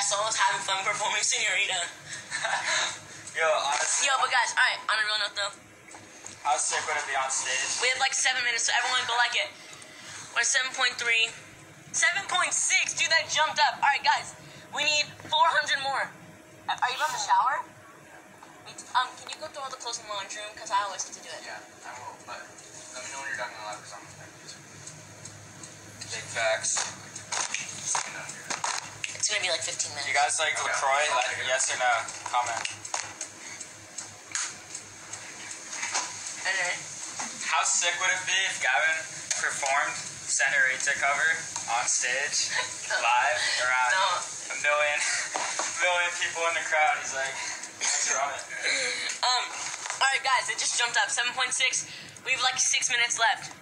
Guys, someone's having fun performing Senorita. Yo, honestly, Yo, but guys, alright, on a real note though, I how sick would it be on stage? we have like seven minutes, so everyone go like it. We're 7.3. 7.6, dude, that jumped up. Alright, guys, we need 400 more. Are you about to shower? Um, can you go through all the clothes in the laundry room? Because I always have to do it. Yeah, I will, but let me know when you're done in the lab because I'm Big facts. It's gonna be like 15 minutes. You guys like Okay. LaCroix? Like, yes or no? Comment. Okay. How sick would it be if Gavin performed Senorita cover on stage, live, around No. a million, million people in the crowd? He's like, let's run it. Um, alright, guys, it just jumped up. 7.6. We have like six minutes left.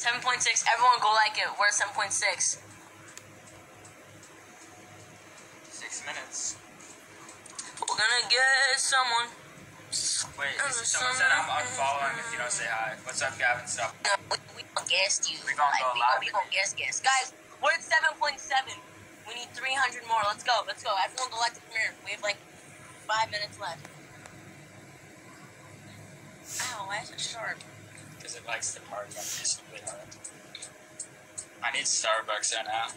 7.6. Everyone go like it. We're at 7.6. Six minutes. We're gonna get someone. Wait, someone said I'm unfollowing if you don't say hi. What's up, Gavin? Stuff. No, we, we gonna guess you. We gonna like, go we live we gonna guess, guess. Guys, we're at 7.7. We need 300 more. Let's go. Let's go. Everyone go like the premiere. We have like five minutes left. Ow, why is it sharp? Because it likes to party. I'm just really hard. Uh, I need Starbucks right now.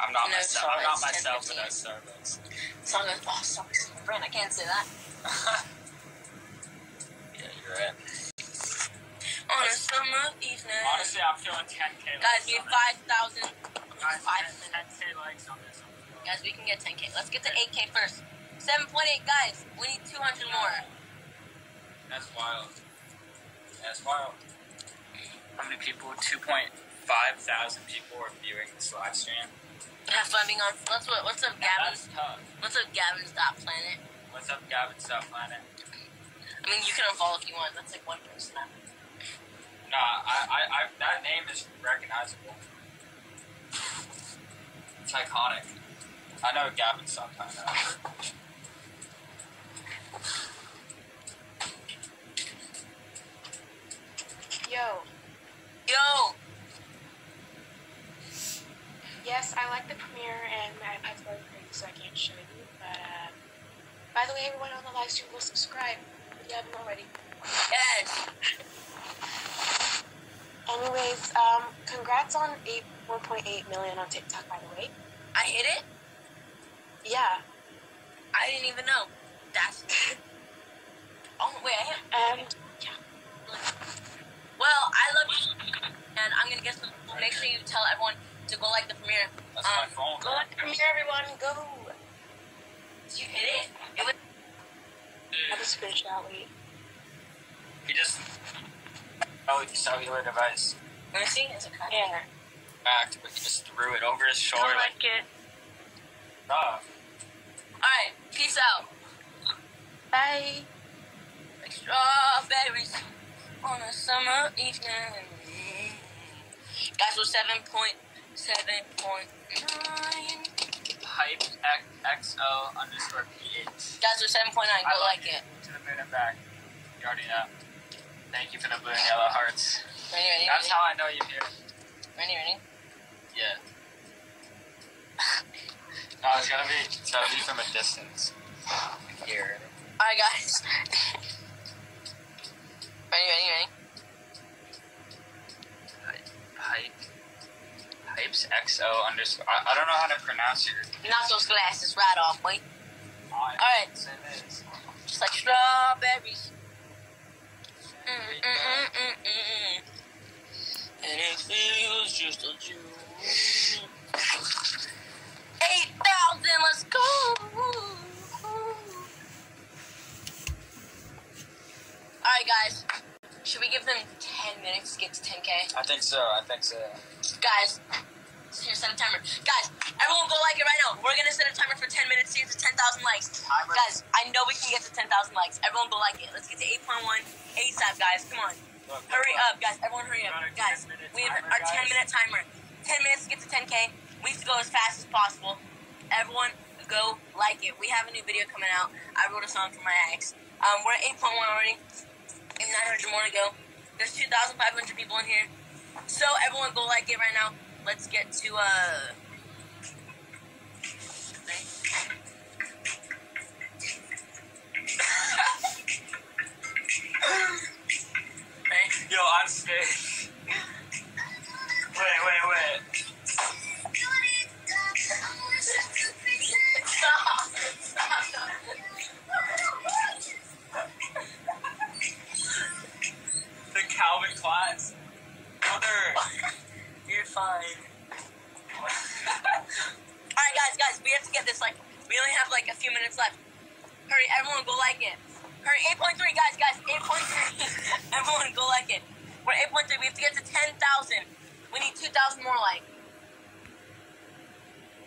I'm not No, myself. I'm not myself 10:15. without Starbucks. Song goes, oh, sorry, friend, I can't say that. yeah, you're right. On a summer evening. Honestly, I'm feeling 10k. Guys, we have 5,000. Guys, five 10, 10k likes on this. Guys, we can get 10k. Let's get to 8k first. 7.8, guys. We need 200 more. That's wild. That's wild. How many people? 2.5 thousand people are viewing this live stream. Have fun being on. Let's what? What's up, Gavin's? That's tough. What's up, Gavin's dot planet? What's up, Gavin? Stop Planet? I mean, you can unfollow if you want. That's like one person. Nah, I, I, I, that name is recognizable. It's iconic. I know Gavin Stop Planet. Yo, Yo, yes, I like the premiere and my iPad's going crazy, so I can't show you. But uh, by the way, everyone on the live stream will subscribe if you haven't already. yes. Anyways, um, congrats on eight, 1.8 million on TikTok, by the way. I hit it. Yeah, I didn't even know. That's. Oh wait, I hit. and Well, I love you, and I'm gonna get some. Make sure you tell everyone to go like the premiere. That's Um, my phone. go like the premiere, everyone. Go. Did you hit it? It was. Have a screenshot. Wait. He just. Oh, cellular device. Let me see. Is it cut? Yeah. Backed, but he just threw it over his Go shoulder. like it. Ah. All right. Peace out. Bye. Like strawberries on a summer evening. Guys, we're seven point seven point nine. Hype X- XO underscore PH. Guys, we're seven point nine. I Go like like it. To the moon and back. You already know. Thank you for the blue and yellow hearts. Ready, ready, That's ready, how I know you're here. ready, ready. Yeah. no, it's gotta be, it's gotta be from a distance. Here. All right, guys. ready, ready, ready. Hype. Hypes XO underscore. I, I don't know how to pronounce your. Knock those glasses right off, boy. Alright. Just like strawberries. Mm, mm, mm, mm, mm. And it feels just a juice. 8,000, let's go! Alright, guys. Should we give them 10 minutes to get to 10k? I think so. I think so. Guys, here, set a timer. Guys, everyone go like it right now. We're gonna set a timer for 10 minutes to get to 10,000 likes. Timer. Guys, I know we can get to 10,000 likes. Everyone go like it. Let's get to 8.1 ASAP, guys. Come on. Look, Hurry up, guys. Everyone hurry up. Guys, we have timer, our guys. 10 minute timer. 10 minutes to get to 10K. We have to go as fast as possible. Everyone go like it. We have a new video coming out. I wrote a song for my ex. Um, we're at 8.1 already. And 900 more to go. There's 2,500 people in here. So everyone go like it right now. Let's get to uh Yo, I'm scared. Wait, wait, wait. The Calvin class. Brother, you're fine. All right, guys, guys, we have to get this. Like, we only have like a few minutes left. Hurry, everyone, go like it. Hurry, 8.3, guys, guys, 8.3. everyone, go like it. We're 8.3. We have to get to 10,000. We need 2,000 more like.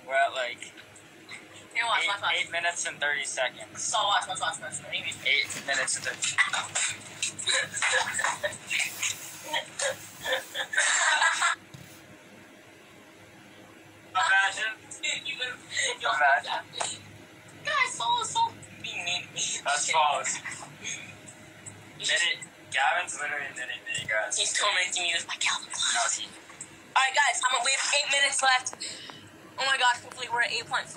We're at like. Here, watch, eight, watch, watch. Eight minutes and thirty seconds. So watch, watch, watch, watch. Eight minutes and thirty. Imagine. Guys, so so being mean. That's false. Minute. Gavin's literally minute me, guys. He's tormenting me with my Calvin No, Klein. he, Alright, guys, much? We have eight minutes left. Oh my gosh, hopefully we're at 8.4.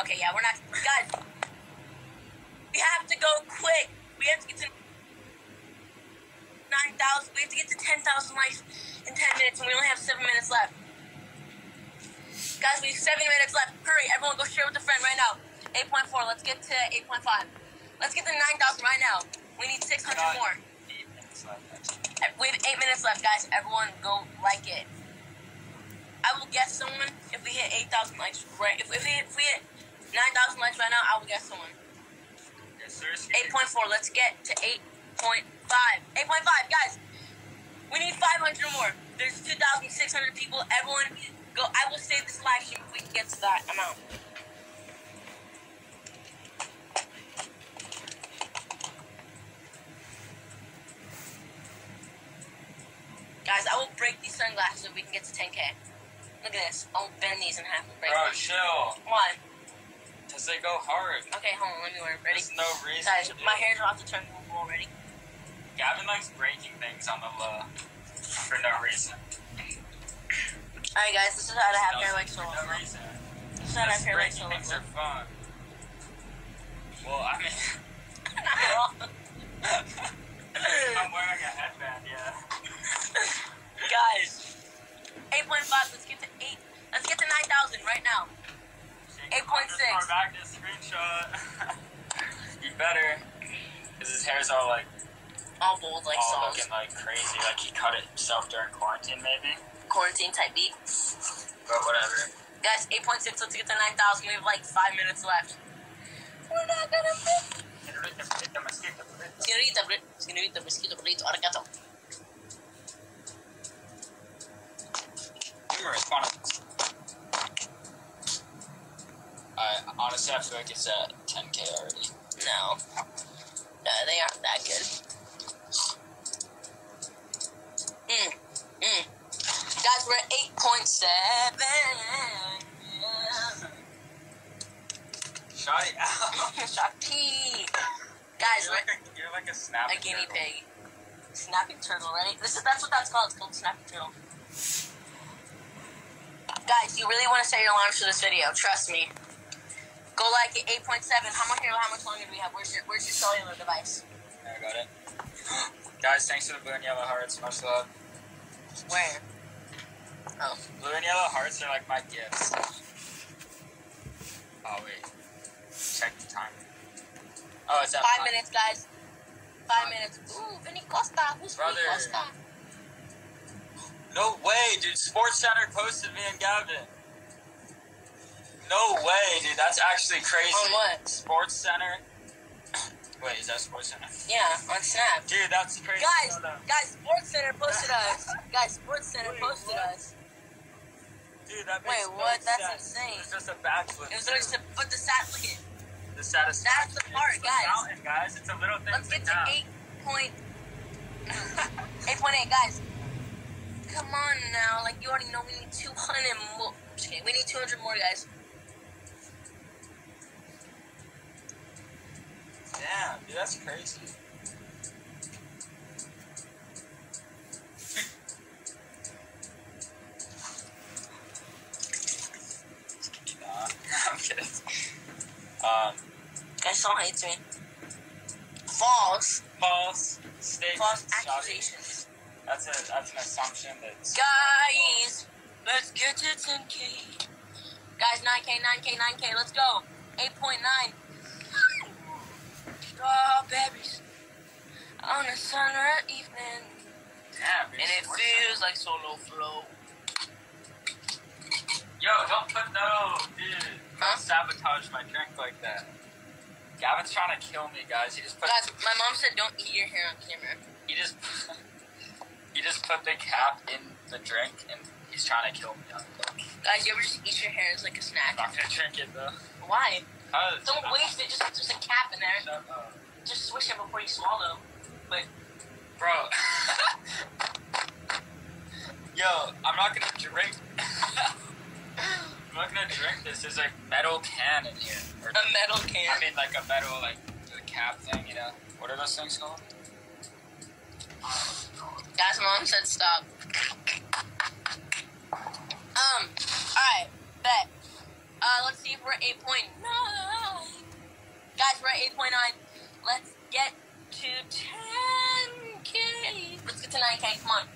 Okay, yeah, we're not. Guys, we have to go quick. We have to get to 9,000. We have to get to 10,000 likes in 10 minutes, and we only have 7 minutes left. Guys, we have 7 minutes left. Hurry, everyone go share with a friend right now. 8.4, let's get to 8.5. Let's get to 9,000 right now. We need 600 Got more. eight minutes left. We have eight minutes left, guys. Everyone go like it. I will guess someone if we hit 8,000 likes right. If, if, we, if we hit 9,000 likes right now, I will guess someone. Yes, 8.4. Let's get to 8.5. 8.5, guys. We need 500 more. There's 2,600 people. Everyone go. I will save this live stream if we can get to that amount. Guys, I will break these sunglasses if we can get to 10k. Look at this. I'll bend these in half and break Bro, them. chill. Why? Because they go hard. Okay, hold on. Let me wear it. Ready? There's no reason. Guys, my hair's about to turn blue already. Gavin likes breaking things on the low for no reason. Alright, guys, this is how to have hair like for solo. This is how to have hair like solo. things are fun. Well, I mean, Not wrong. I'm wearing a headband, yeah. guys, 8.5. Let's get to 8. Let's get to 9,000 right now. 8.6. Back to screenshot. you better. Because his hair's all like, All bold like all looking like crazy. Like he cut it himself during quarantine, maybe. Quarantine type beat. But whatever. Guys, 8.6. Let's get to 9,000. We have like 5 minutes left. We're not gonna make Senorita, Senorita, Mosquito, Burrito, Arigato. Humorous, fun. I honestly, I feel like it's at 10k already. No. No, they aren't that good. Mm. Mm. Guys, we're at 8.7. Yeah. Shot it out. Shakti. Guys, you're like a, you're like a snap. a guinea pig. Snapping turtle, right? This is that's what that's called. It's called snapping turtle. Guys, you really want to set your alarms for this video? Trust me. Go like it. 8.7. How much? How much longer do we have? Where's your Where's your cellular device? I got it. Guys, thanks for the blue and yellow hearts. Much love. Where? Oh. Blue and yellow hearts are like my gifts. Oh wait. Check the time. Oh, it's at Five minutes, guys. Five minutes. Ooh, Vinny Costa. Who's Brother. Vinny Costa? No way, dude. Sports Center posted me and Gavin. No way, dude. That's actually crazy. On what? Sports Center. Wait, is that Sports Center? Yeah, on Snap. Dude, that's crazy. Guys, guys, Sports Center posted us. Guys, Sports Center Wait, posted what? us. Dude, that Wait, no what? That's sense. insane. It's just a backflip. It was just a, but the sat look at the satisfaction. That's the part, It's the guys. Mountain, guys. It's a little thing. Let's get to down. eight point eight point eight, guys. Come on now, like you already know we need two hundred more. Just kidding. We need two hundred more, guys. Damn, dude, that's crazy. Um, Guys, someone hates me. False. false statement. False accusations. That's a that's an assumption that's Guys, let's get to 10k. Guys, 9k, 9k, 9k. Let's go. 8.9. Strawberries on a summer evening, damn. and it feels like solo flow. Yo, don't put no, dude. Huh? Sabotage my drink like that. Gavin's trying to kill me, guys. He just put Guys, my mom said don't eat your hair on camera. he just he just put the cap in the drink and he's trying to kill me. Guys, you ever just eat your hair as like a snack? not gonna drink it though. Why? Does- Don't uh, waste it. Just just a cap in there. Shut up. Just swish it before you swallow. But, Bro. Yo, I'm not gonna drink. I'm not gonna drink this. There's a metal can in here. Or, a metal can. I mean, like a metal like the cap thing, you know. What are those things called? Guys, mom said stop. Um. All right. Bet. Uh, let's see if we're at eight point nine. Guys, we're at eight point nine. Let's get to ten k. Let's get to nine k. Come on.